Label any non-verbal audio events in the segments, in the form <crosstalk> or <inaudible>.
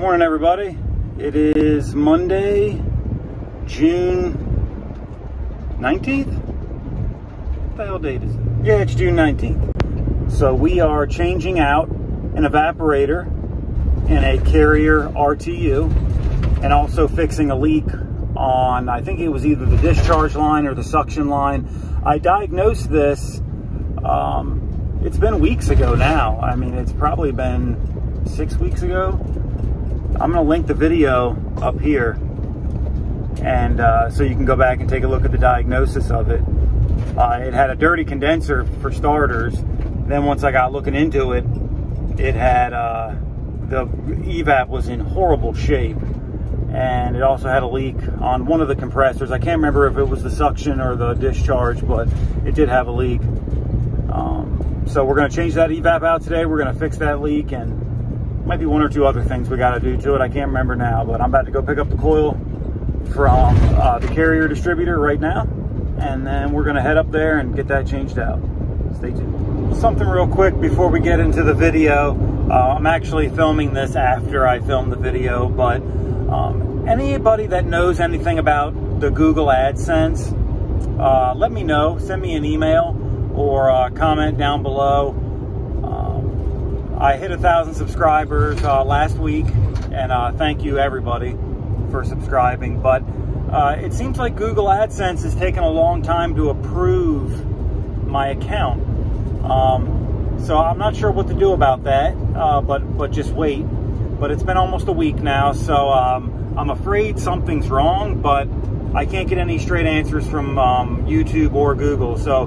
Morning, everybody. It is Monday, June 19th? What the hell date is it? Yeah, it's June 19th. So we are changing out an evaporator in a carrier RTU and also fixing a leak on, I think it was either the discharge line or the suction line. I diagnosed this, um, it's been weeks ago now. I mean, it's probably been six weeks ago. I'm gonna link the video up here and uh, so you can go back and take a look at the diagnosis of it. Uh, it had a dirty condenser for starters. Then once I got looking into it, it had, uh, the evap was in horrible shape and it also had a leak on one of the compressors. I can't remember if it was the suction or the discharge, but it did have a leak. Um, so we're gonna change that evap out today. We're gonna fix that leak and might be one or two other things we gotta do to it. I can't remember now, but I'm about to go pick up the coil from uh, the carrier distributor right now. And then we're gonna head up there and get that changed out. Stay tuned. Something real quick before we get into the video. Uh, I'm actually filming this after I filmed the video, but um, anybody that knows anything about the Google AdSense, uh, let me know. Send me an email or comment down below. I hit a thousand subscribers uh, last week, and uh, thank you everybody for subscribing. But uh, it seems like Google AdSense has taken a long time to approve my account. Um, so I'm not sure what to do about that, uh, but but just wait but it's been almost a week now, so um, I'm afraid something's wrong, but I can't get any straight answers from um, YouTube or Google. So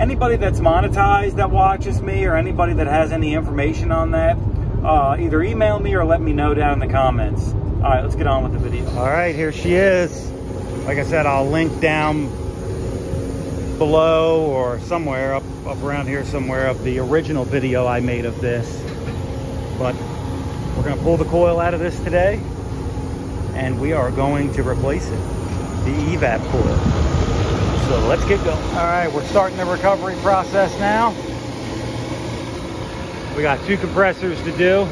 anybody that's monetized that watches me or anybody that has any information on that, uh, either email me or let me know down in the comments. All right, let's get on with the video. All right, here she is. Like I said, I'll link down below or somewhere up, up around here somewhere of the original video I made of this. But we're going to pull the coil out of this today and we are going to replace it, the evap coil. So let's get going. All right, we're starting the recovery process now. We got two compressors to do.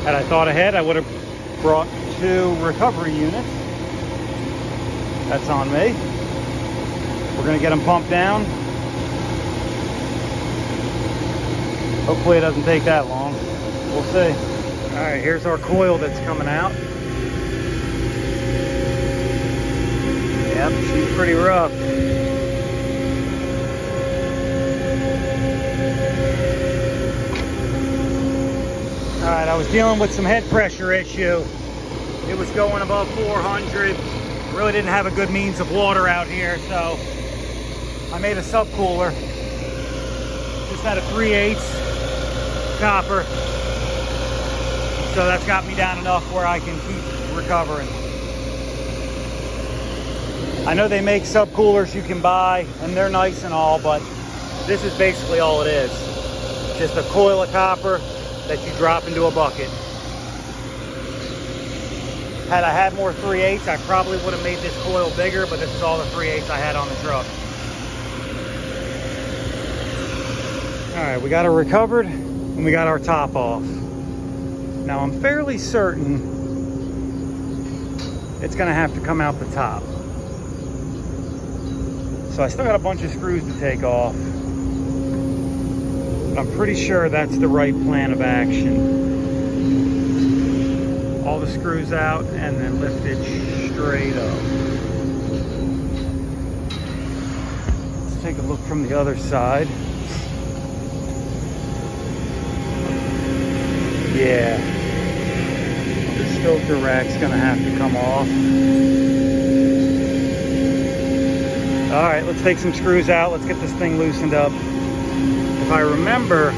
Had I thought ahead, I would have brought two recovery units. That's on me. We're gonna get them pumped down Hopefully it doesn't take that long. We'll see. All right, here's our coil that's coming out. Yep, she's pretty rough. All right, I was dealing with some head pressure issue. It was going above 400. Really didn't have a good means of water out here, so I made a subcooler. Just had a 3 8 copper. So that's got me down enough where I can keep recovering. I know they make subcoolers you can buy and they're nice and all, but this is basically all it is. Just a coil of copper that you drop into a bucket. Had I had more 3 8 I probably would have made this coil bigger, but this is all the 3 8 I had on the truck. All right, we got it recovered and we got our top off. Now I'm fairly certain it's gonna have to come out the top. So I still got a bunch of screws to take off. I'm pretty sure that's the right plan of action. All the screws out and then lift it straight up. Let's take a look from the other side. Yeah. the filter rack's gonna have to come off. All right, let's take some screws out. Let's get this thing loosened up. If I remember,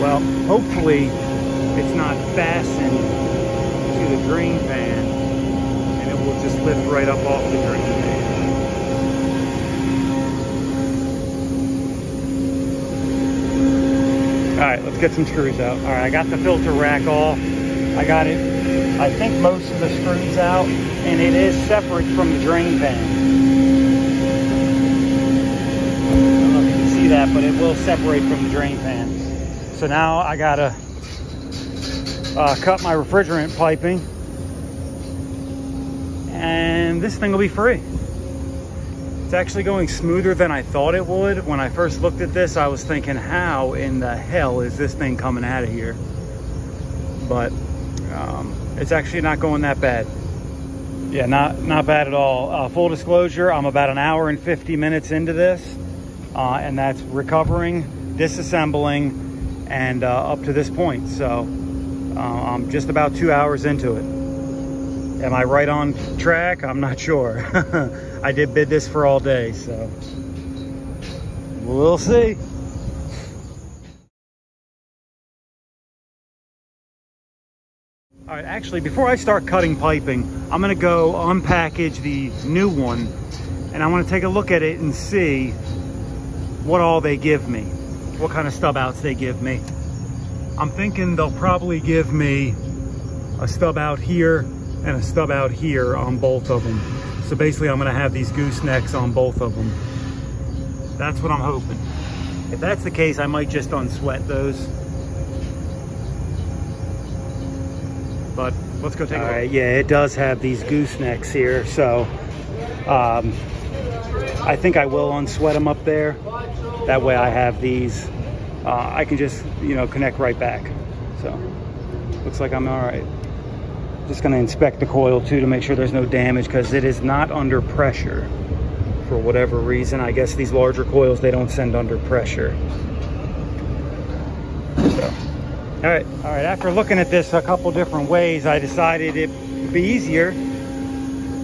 well, hopefully it's not fastened to the drain pan and it will just lift right up off the drain pan. All right, let's get some screws out. All right, I got the filter rack off. I got it, I think most of the screws out, and it is separate from the drain pan. I don't know if you can see that, but it will separate from the drain pan. So So now I gotta uh, cut my refrigerant piping and this thing will be free. It's actually going smoother than I thought it would. When I first looked at this, I was thinking, how in the hell is this thing coming out of here? But um, it's actually not going that bad. Yeah, not, not bad at all. Uh, full disclosure, I'm about an hour and 50 minutes into this, uh, and that's recovering, disassembling, and uh, up to this point. So uh, I'm just about two hours into it. Am I right on track? I'm not sure. <laughs> I did bid this for all day, so we'll see. All right, actually, before I start cutting piping, I'm gonna go unpackage the new one and I wanna take a look at it and see what all they give me, what kind of stub outs they give me. I'm thinking they'll probably give me a stub out here and a stub out here on both of them. So basically I'm gonna have these goosenecks on both of them. That's what I'm hoping. If that's the case, I might just unsweat those. But let's go take All a look. Right, yeah, it does have these goosenecks here. So um, I think I will unsweat them up there. That way I have these. Uh, I can just, you know, connect right back. So looks like I'm all right. Just gonna inspect the coil too to make sure there's no damage because it is not under pressure for whatever reason. I guess these larger coils, they don't send under pressure. So, all right, all right, after looking at this a couple different ways, I decided it would be easier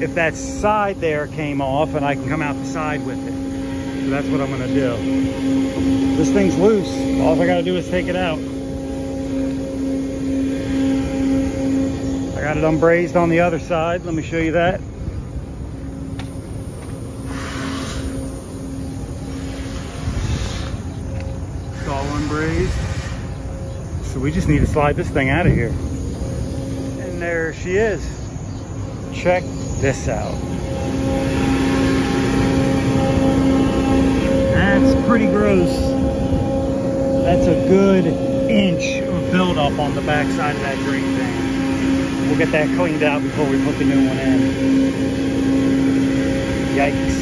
if that side there came off and I can come out the side with it. So that's what I'm gonna do. This thing's loose. All I gotta do is take it out. I got it unbrazed on the other side. Let me show you that. It's all unbrazed. So we just need to slide this thing out of here. And there she is. Check this out. That's pretty gross. That's a good inch of buildup on the backside of that drain pan. We'll get that cleaned out before we put the new one in. Yikes.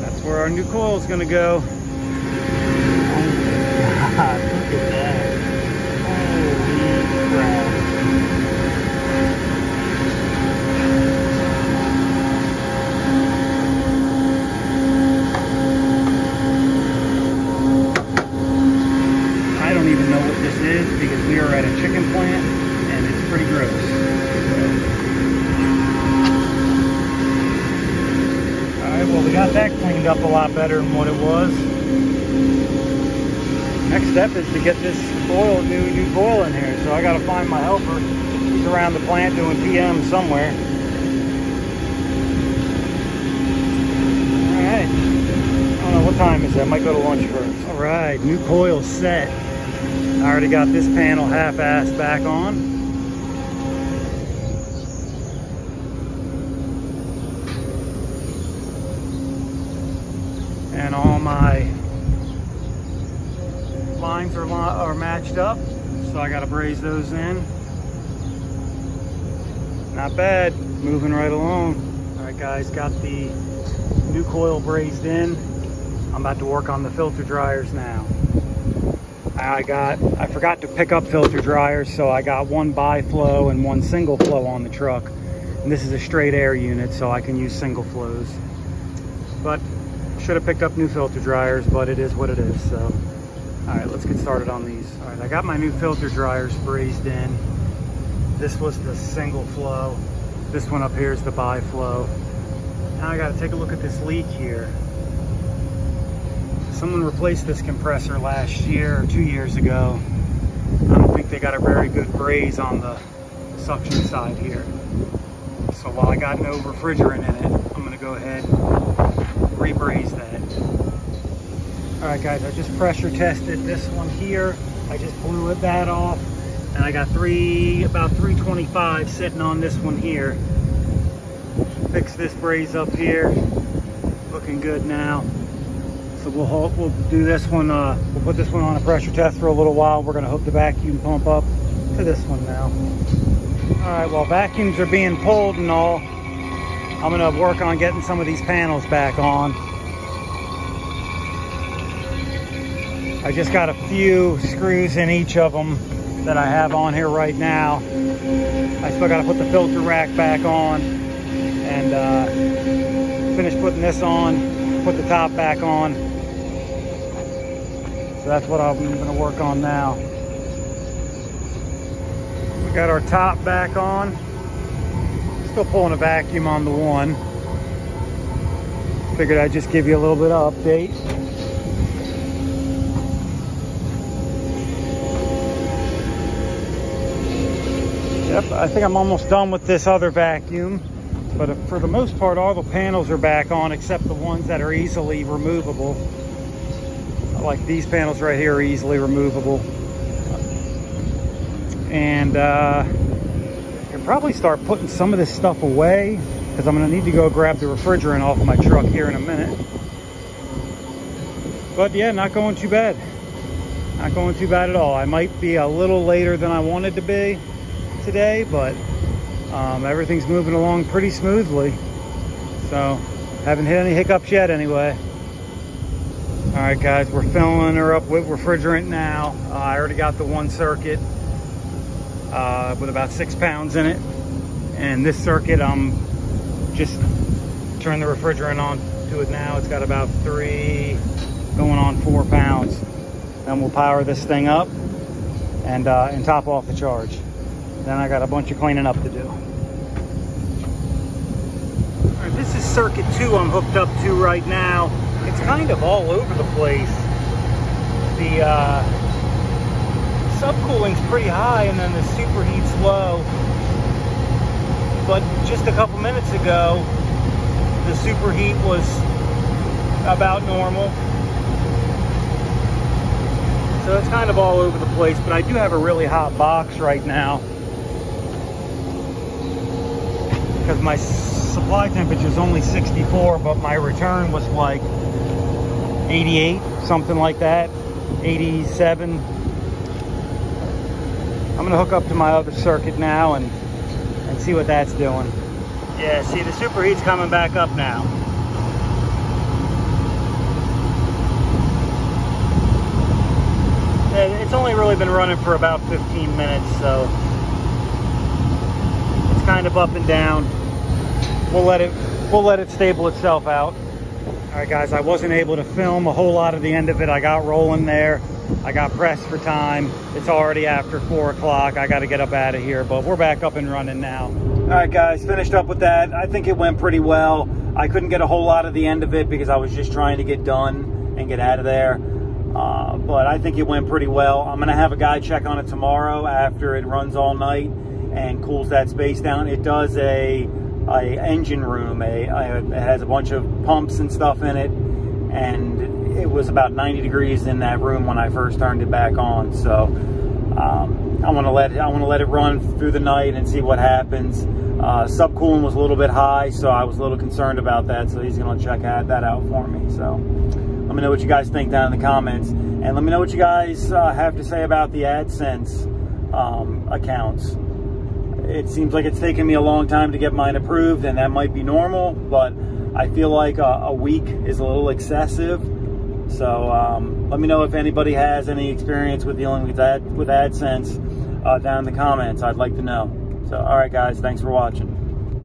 That's where our new coil is going to go. Oh <laughs> God, look at that. Holy crap. up a lot better than what it was. Next step is to get this oil, new new coil in here. So I got to find my helper. He's around the plant doing PM somewhere. All right. I don't know what time is it. I might go to lunch first. All right, new coil set. I already got this panel half-assed back on. and all my lines are, matched up so I got to braze those in. Not bad moving right along. All right guys got the new coil brazed in. I'm about to work on the filter dryers now. I got I forgot to pick up filter dryers so I got one bi-flow and one single flow on the truck. And this is a straight air unit so I can use single flows. But should have picked up new filter dryers, but it is what it is. So, all right, let's get started on these. All right, I got my new filter dryers brazed in. This was the single flow. This one up here is the bi-flow. Now I got to take a look at this leak here. Someone replaced this compressor last year or two years ago. I don't think they got a very good braze on the suction side here. So while I got no refrigerant in it, I'm gonna go ahead rebraze that. All right guys, I just pressure tested this one here. I just blew it that off and I got three, about 325 sitting on this one here. Fix this braze up here. Looking good now. So we'll we'll do this one, uh, we'll put this one on a pressure test for a little while. We're gonna hook the vacuum pump up to this one now. All right, while vacuums are being pulled and all, I'm gonna work on getting some of these panels back on. I just got a few screws in each of them that I have on here right now. I still got to put the filter rack back on and uh, finish putting this on, put the top back on. So that's what I'm going to work on now. We got our top back on. Still pulling a vacuum on the one. Figured I'd just give you a little bit of update. Yep, I think I'm almost done with this other vacuum. But for the most part, all the panels are back on except the ones that are easily removable. Like these panels right here are easily removable. And uh, I can probably start putting some of this stuff away because I'm gonna need to go grab the refrigerant off my truck here in a minute. But yeah, not going too bad. Not going too bad at all. I might be a little later than I wanted to be today, but um, everything's moving along pretty smoothly. So haven't hit any hiccups yet anyway. All right, guys, we're filling her up with refrigerant now. Uh, I already got the one circuit uh, with about six pounds in it. And this circuit, I'm just turn the refrigerant on to it now. It's got about three, going on four pounds. Then we'll power this thing up and, uh, and top off the charge. Then I got a bunch of cleaning up to do. this is circuit two I'm hooked up to right now. It's kind of all over the place. The uh, subcooling's pretty high and then the superheat's low. But just a couple minutes ago, the superheat was about normal. So it's kind of all over the place, but I do have a really hot box right now. Because my supply temperature is only 64, but my return was like 88, something like that, 87. I'm gonna hook up to my other circuit now and, and see what that's doing. Yeah, see the superheat's coming back up now. It's only really been running for about 15 minutes, so kind of up and down. We'll let it we'll let it stable itself out. All right, guys, I wasn't able to film a whole lot of the end of it. I got rolling there. I got pressed for time. It's already after four o'clock. I got to get up out of here, but we're back up and running now. All right, guys, finished up with that. I think it went pretty well. I couldn't get a whole lot of the end of it because I was just trying to get done and get out of there. Uh, but I think it went pretty well. I'm going to have a guy check on it tomorrow after it runs all night and cools that space down. It does a, a engine room. A, a, it has a bunch of pumps and stuff in it, and it was about 90 degrees in that room when I first turned it back on. So um, I want to let I want to let it run through the night and see what happens. Uh, subcooling was a little bit high, so I was a little concerned about that. So he's going to check that out for me. So let me know what you guys think down in the comments, and let me know what you guys uh, have to say about the AdSense um, accounts it seems like it's taken me a long time to get mine approved, and that might be normal, but I feel like a, a week is a little excessive. So um, let me know if anybody has any experience with dealing with, that with AdSense uh, down in the comments. I'd like to know. So, all right, guys, thanks for watching.